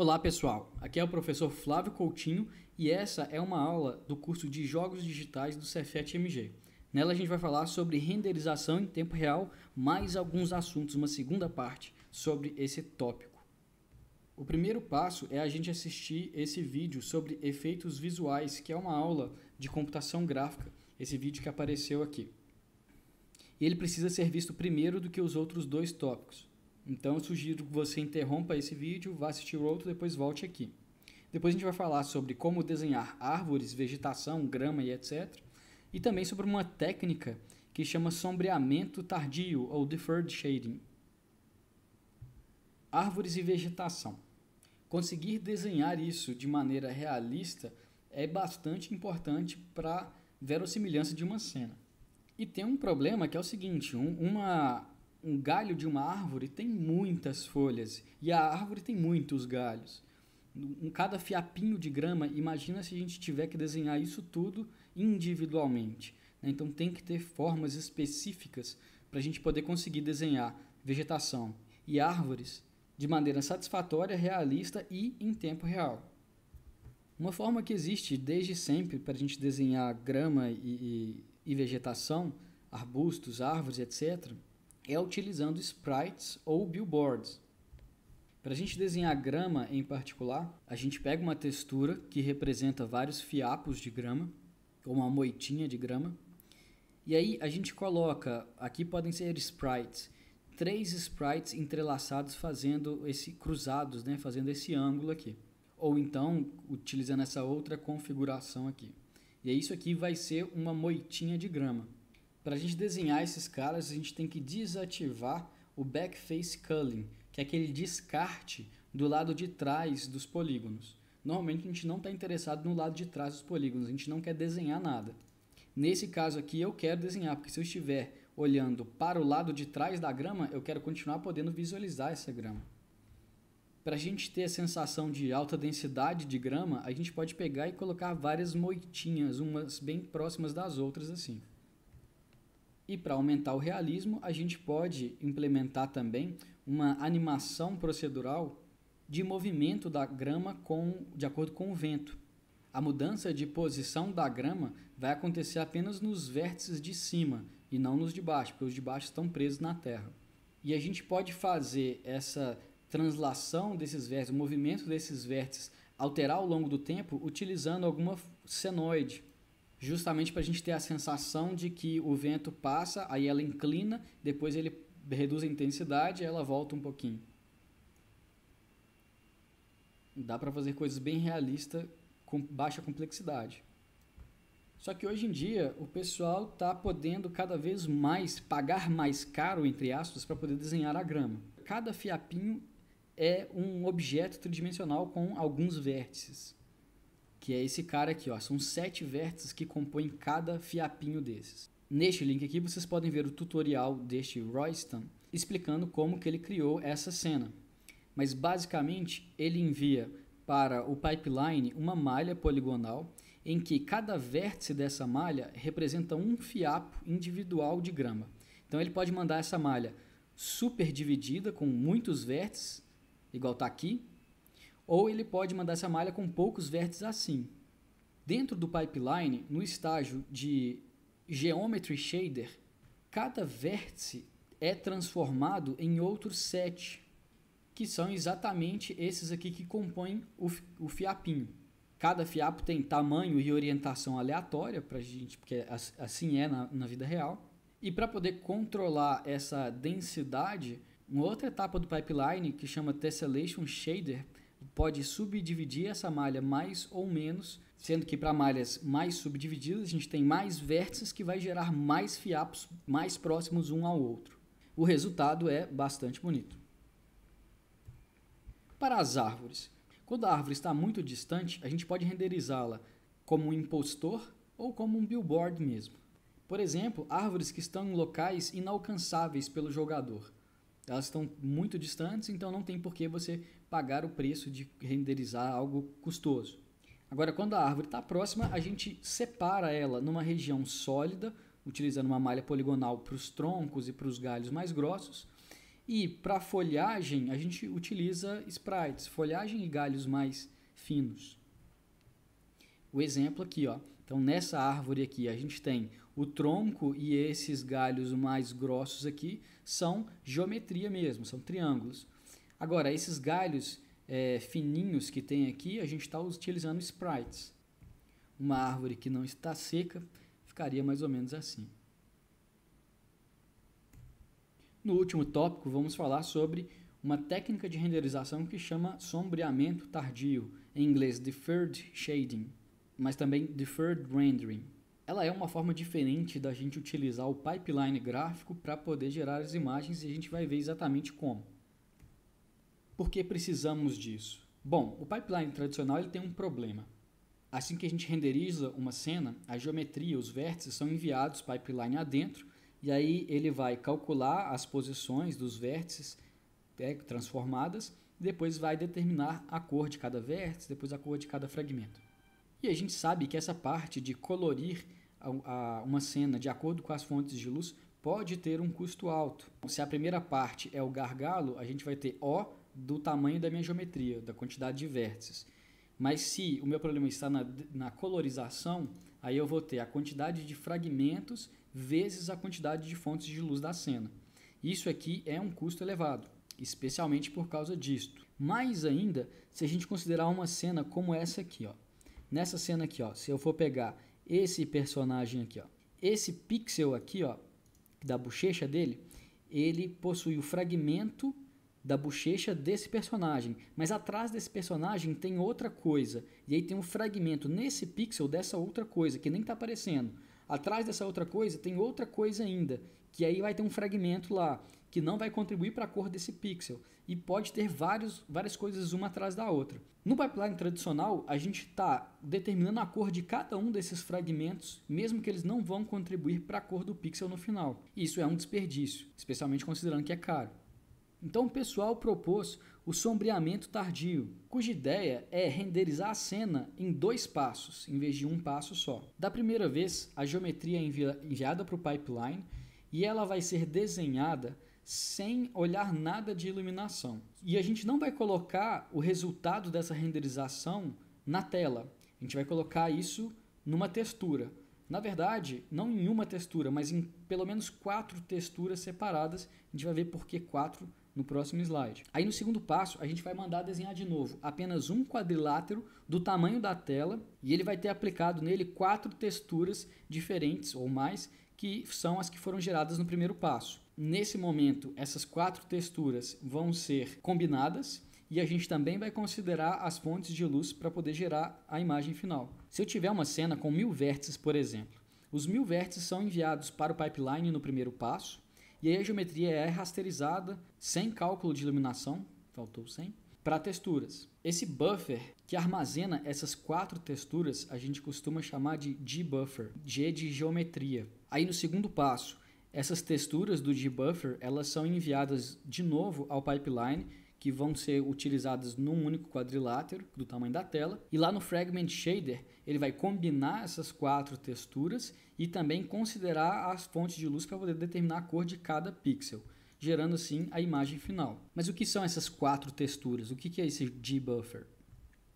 Olá pessoal, aqui é o professor Flávio Coutinho e essa é uma aula do curso de Jogos Digitais do Cefet MG. Nela a gente vai falar sobre renderização em tempo real, mais alguns assuntos, uma segunda parte sobre esse tópico. O primeiro passo é a gente assistir esse vídeo sobre efeitos visuais, que é uma aula de computação gráfica, esse vídeo que apareceu aqui. Ele precisa ser visto primeiro do que os outros dois tópicos. Então eu sugiro que você interrompa esse vídeo, vá assistir o outro, depois volte aqui. Depois a gente vai falar sobre como desenhar árvores, vegetação, grama e etc. E também sobre uma técnica que chama sombreamento tardio ou deferred shading. Árvores e vegetação. Conseguir desenhar isso de maneira realista é bastante importante para verossimilhança de uma cena. E tem um problema que é o seguinte: um, uma, um galho de uma árvore tem muitas folhas e a árvore tem muitos galhos. Em cada fiapinho de grama, imagina se a gente tiver que desenhar isso tudo individualmente. Né? Então tem que ter formas específicas para a gente poder conseguir desenhar vegetação e árvores de maneira satisfatória, realista e em tempo real. Uma forma que existe desde sempre para a gente desenhar grama e, e, e vegetação, arbustos, árvores, etc., é utilizando sprites ou billboards. Para a gente desenhar grama em particular, a gente pega uma textura que representa vários fiapos de grama, ou uma moitinha de grama, e aí a gente coloca, aqui podem ser sprites, três sprites entrelaçados fazendo esse cruzados, né, fazendo esse ângulo aqui. Ou então utilizando essa outra configuração aqui. E isso aqui vai ser uma moitinha de grama. Para a gente desenhar esses caras, a gente tem que desativar o backface culling, que é aquele descarte do lado de trás dos polígonos. Normalmente a gente não está interessado no lado de trás dos polígonos, a gente não quer desenhar nada. Nesse caso aqui eu quero desenhar, porque se eu estiver olhando para o lado de trás da grama, eu quero continuar podendo visualizar essa grama. Para a gente ter a sensação de alta densidade de grama, a gente pode pegar e colocar várias moitinhas, umas bem próximas das outras assim. E para aumentar o realismo, a gente pode implementar também uma animação procedural de movimento da grama com, de acordo com o vento. A mudança de posição da grama vai acontecer apenas nos vértices de cima e não nos de baixo, porque os de baixo estão presos na terra. E a gente pode fazer essa translação desses vértices, o movimento desses vértices, alterar ao longo do tempo utilizando alguma senoide, justamente para a gente ter a sensação de que o vento passa, aí ela inclina, depois ele reduz a intensidade e ela volta um pouquinho. Dá para fazer coisas bem realistas com baixa complexidade. Só que hoje em dia o pessoal está podendo cada vez mais pagar mais caro, entre aspas, para poder desenhar a grama. Cada fiapinho é um objeto tridimensional com alguns vértices que é esse cara aqui, ó. São sete vértices que compõem cada fiapinho desses. Neste link aqui vocês podem ver o tutorial deste Royston explicando como que ele criou essa cena. Mas basicamente ele envia para o pipeline uma malha poligonal em que cada vértice dessa malha representa um fiapo individual de grama. Então ele pode mandar essa malha super dividida com muitos vértices, igual está aqui, ou ele pode mandar essa malha com poucos vértices assim. Dentro do pipeline, no estágio de Geometry Shader, cada vértice é transformado em outros sete, que são exatamente esses aqui que compõem o, o fiapinho. Cada fiapo tem tamanho e orientação aleatória para gente, porque assim é na, na vida real. E para poder controlar essa densidade, uma outra etapa do pipeline que chama Tessellation Shader pode subdividir essa malha mais ou menos, sendo que para malhas mais subdivididas a gente tem mais vértices que vai gerar mais fiapos mais próximos um ao outro. O resultado é bastante bonito. Para as árvores, quando a árvore está muito distante, a gente pode renderizá-la como um impostor ou como um billboard mesmo. Por exemplo, árvores que estão em locais inalcançáveis pelo jogador. Elas estão muito distantes, então não tem por que você pagar o preço de renderizar algo custoso. Agora, quando a árvore está próxima, a gente separa ela numa região sólida, utilizando uma malha poligonal para os troncos e para os galhos mais grossos, E para folhagem, a gente utiliza sprites, folhagem e galhos mais finos. O exemplo aqui, ó. Então, nessa árvore aqui, a gente tem o tronco e esses galhos mais grossos aqui são geometria mesmo, são triângulos. Agora, esses galhos é, fininhos que tem aqui, a gente está utilizando sprites. Uma árvore que não está seca ficaria mais ou menos assim. No último tópico, vamos falar sobre uma técnica de renderização que chama sombreamento tardio, em inglês deferred shading, mas também deferred rendering. Ela é uma forma diferente da gente utilizar o pipeline gráfico para poder gerar as imagens e a gente vai ver exatamente como. Por que precisamos disso? Bom, o pipeline tradicional ele tem um problema. Assim que a gente renderiza uma cena, a geometria, os vértices são enviados pipeline adentro e aí ele vai calcular as posições dos vértices é, transformadas, depois vai determinar a cor de cada vértice, depois a cor de cada fragmento. E a gente sabe que essa parte de colorir a, a, uma cena de acordo com as fontes de luz pode ter um custo alto. Se a primeira parte é o gargalo, a gente vai ter O do tamanho da minha geometria, da quantidade de vértices. Mas se o meu problema está na, na colorização, aí eu vou ter a quantidade de fragmentos vezes a quantidade de fontes de luz da cena. Isso aqui é um custo elevado, especialmente por causa disto. Mais ainda, se a gente considerar uma cena como essa aqui, ó. Nessa cena aqui, ó, se eu for pegar esse personagem aqui, ó, esse pixel aqui, ó, da bochecha dele, ele possui o fragmento da bochecha desse personagem, mas atrás desse personagem tem outra coisa, e aí tem um fragmento nesse pixel dessa outra coisa que nem está aparecendo. Atrás dessa outra coisa tem outra coisa ainda, que aí vai ter um fragmento lá que não vai contribuir para a cor desse pixel e pode ter vários, várias coisas uma atrás da outra. No pipeline tradicional, a gente está determinando a cor de cada um desses fragmentos, mesmo que eles não vão contribuir para a cor do pixel no final. Isso é um desperdício, especialmente considerando que é caro. Então o pessoal propôs o sombreamento tardio, cuja ideia é renderizar a cena em dois passos, em vez de um passo só. Da primeira vez, a geometria é enviada para o pipeline e ela vai ser desenhada sem olhar nada de iluminação. E a gente não vai colocar o resultado dessa renderização na tela. A gente vai colocar isso numa textura. Na verdade, não em uma textura, mas em pelo menos quatro texturas separadas. A gente vai ver por que quatro no próximo slide. Aí no segundo passo, a gente vai mandar desenhar de novo apenas um quadrilátero do tamanho da tela e ele vai ter aplicado nele quatro texturas diferentes ou mais que são as que foram geradas no primeiro passo. Nesse momento, essas quatro texturas vão ser combinadas e a gente também vai considerar as fontes de luz para poder gerar a imagem final. Se eu tiver uma cena com mil vértices, por exemplo, os mil vértices são enviados para o pipeline no primeiro passo e aí a geometria é rasterizada sem cálculo de iluminação, faltou 100, para texturas. Esse buffer que armazena essas quatro texturas a gente costuma chamar de G-buffer, G de geometria. Aí no segundo passo, essas texturas do G-buffer elas são enviadas de novo ao pipeline que vão ser utilizadas num único quadrilátero do tamanho da tela. E lá no Fragment Shader, ele vai combinar essas quatro texturas e também considerar as fontes de luz para poder determinar a cor de cada pixel, gerando assim a imagem final. Mas o que são essas quatro texturas? O que é esse G-Buffer?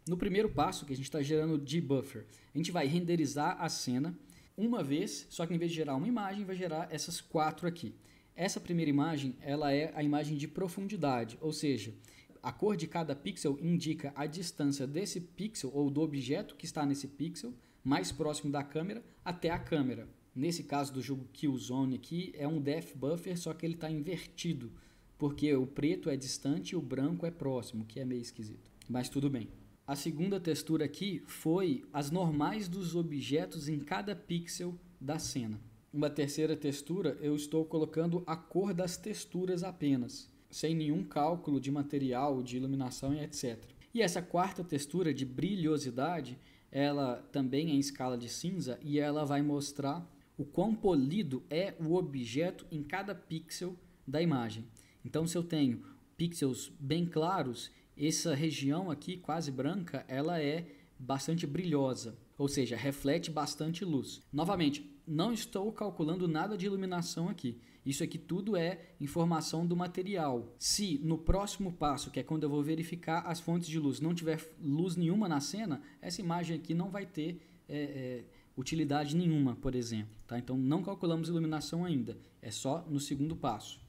No primeiro passo, que a gente está gerando G-Buffer, a gente vai renderizar a cena uma vez, só que em vez de gerar uma imagem, vai gerar essas quatro aqui. Essa primeira imagem, ela é a imagem de profundidade, ou seja, a cor de cada pixel indica a distância desse pixel ou do objeto que está nesse pixel mais próximo da câmera até a câmera. Nesse caso do jogo Killzone aqui, é um depth buffer, só que ele está invertido, porque o preto é distante e o branco é próximo, que é meio esquisito. Mas tudo bem. A segunda textura aqui foi as normais dos objetos em cada pixel da cena. Uma terceira textura, eu estou colocando a cor das texturas apenas, sem nenhum cálculo de material, de iluminação e etc. E essa quarta textura de brilhosidade, ela também é em escala de cinza e ela vai mostrar o quão polido é o objeto em cada pixel da imagem. Então, se eu tenho pixels bem claros, essa região aqui, quase branca, ela é bastante brilhosa, ou seja, reflete bastante luz. Novamente, não estou calculando nada de iluminação aqui. Isso aqui tudo é informação do material. Se no próximo passo, que é quando eu vou verificar as fontes de luz, não tiver luz nenhuma na cena, essa imagem aqui não vai ter é, é, utilidade nenhuma, por exemplo. Tá? Então não calculamos iluminação ainda, é só no segundo passo.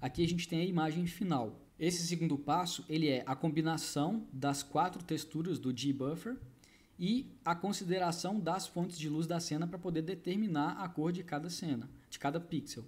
Aqui a gente tem a imagem final. Esse segundo passo ele é a combinação das quatro texturas do G-Buffer e a consideração das fontes de luz da cena para poder determinar a cor de cada cena, de cada pixel.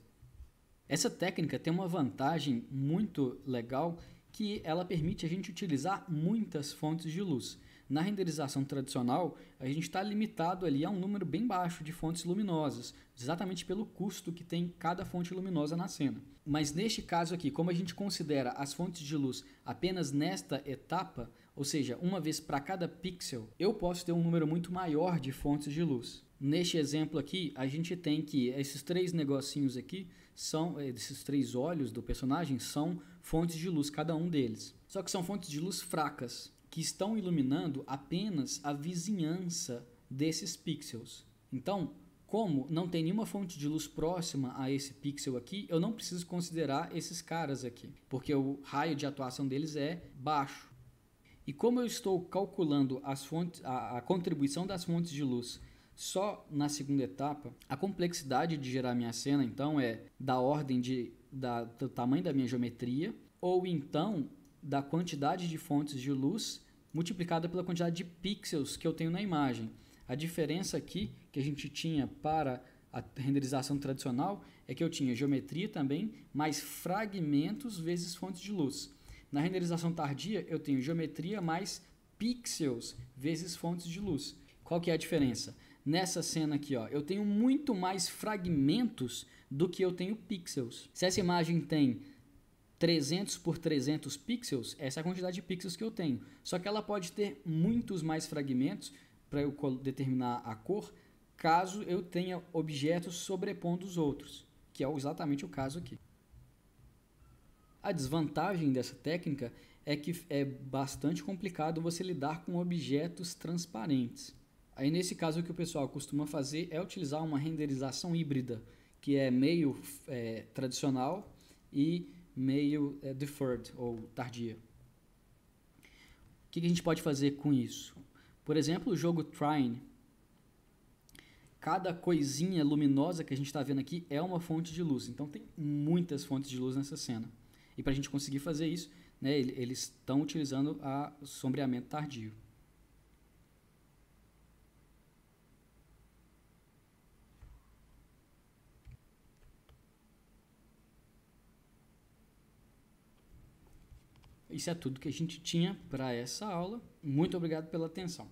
Essa técnica tem uma vantagem muito legal que ela permite a gente utilizar muitas fontes de luz. Na renderização tradicional, a gente está limitado ali a um número bem baixo de fontes luminosas, exatamente pelo custo que tem cada fonte luminosa na cena. Mas neste caso aqui, como a gente considera as fontes de luz apenas nesta etapa, ou seja, uma vez para cada pixel, eu posso ter um número muito maior de fontes de luz. Neste exemplo aqui, a gente tem que esses três negocinhos aqui são eh, esses três olhos do personagem são fontes de luz cada um deles. Só que são fontes de luz fracas que estão iluminando apenas a vizinhança desses pixels. Então, como não tem nenhuma fonte de luz próxima a esse pixel aqui, eu não preciso considerar esses caras aqui, porque o raio de atuação deles é baixo. E como eu estou calculando as fontes, a, a contribuição das fontes de luz só na segunda etapa, a complexidade de gerar minha cena então é da ordem de, da, do tamanho da minha geometria, ou então da quantidade de fontes de luz multiplicada pela quantidade de pixels que eu tenho na imagem. A diferença aqui que a gente tinha para a renderização tradicional é que eu tinha geometria também, mais fragmentos vezes fontes de luz. Na renderização tardia, eu tenho geometria mais pixels vezes fontes de luz. Qual que é a diferença? Nessa cena aqui, ó, eu tenho muito mais fragmentos do que eu tenho pixels. Se essa imagem tem 300 por 300 pixels, essa é a quantidade de pixels que eu tenho. Só que ela pode ter muitos mais fragmentos para eu determinar a cor, caso eu tenha objetos sobrepondo os outros, que é exatamente o caso aqui. A desvantagem dessa técnica é que é bastante complicado você lidar com objetos transparentes. Aí nesse caso o que o pessoal costuma fazer é utilizar uma renderização híbrida, que é meio é, tradicional e meio é, deferred ou tardia. O que, que a gente pode fazer com isso? Por exemplo, o jogo Trine. Cada coisinha luminosa que a gente está vendo aqui é uma fonte de luz. Então tem muitas fontes de luz nessa cena. E para a gente conseguir fazer isso, né, eles estão utilizando a sombreamento tardio. Isso é tudo que a gente tinha para essa aula. Muito obrigado pela atenção.